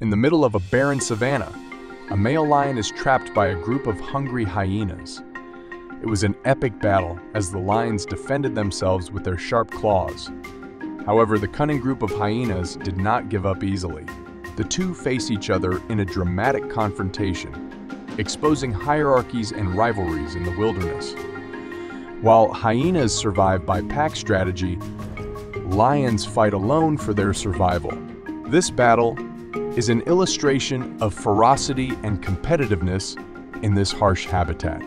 In the middle of a barren savanna, a male lion is trapped by a group of hungry hyenas. It was an epic battle as the lions defended themselves with their sharp claws. However, the cunning group of hyenas did not give up easily. The two face each other in a dramatic confrontation, exposing hierarchies and rivalries in the wilderness. While hyenas survive by pack strategy, lions fight alone for their survival. This battle is an illustration of ferocity and competitiveness in this harsh habitat.